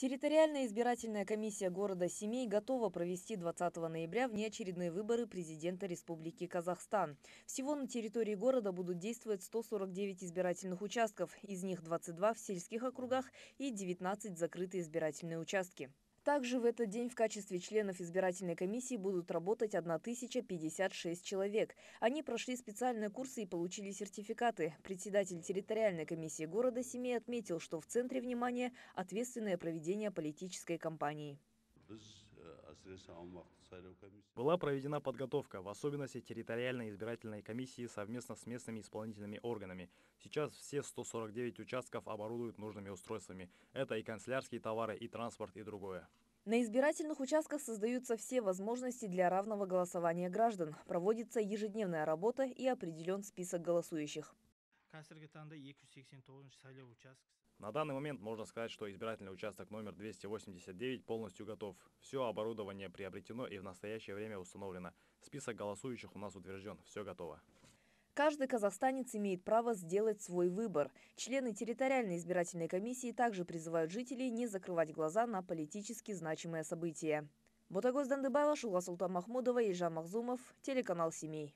Территориальная избирательная комиссия города Семей готова провести 20 ноября внеочередные выборы президента Республики Казахстан. Всего на территории города будут действовать 149 избирательных участков, из них 22 в сельских округах и 19 закрытые избирательные участки. Также в этот день в качестве членов избирательной комиссии будут работать 1056 человек. Они прошли специальные курсы и получили сертификаты. Председатель территориальной комиссии города Семей отметил, что в центре внимания ответственное проведение политической кампании. Была проведена подготовка, в особенности территориальной избирательной комиссии совместно с местными исполнительными органами. Сейчас все 149 участков оборудуют нужными устройствами. Это и канцелярские товары, и транспорт, и другое. На избирательных участках создаются все возможности для равного голосования граждан. Проводится ежедневная работа и определен список голосующих. На данный момент можно сказать, что избирательный участок номер 289 полностью готов. Все оборудование приобретено и в настоящее время установлено. Список голосующих у нас утвержден. Все готово. Каждый казахстанец имеет право сделать свой выбор. Члены территориальной избирательной комиссии также призывают жителей не закрывать глаза на политически значимые события. Ботагоз Дандыбаева, Шулга Султан Махмудова, Ижан Махзумов, телеканал «Семей».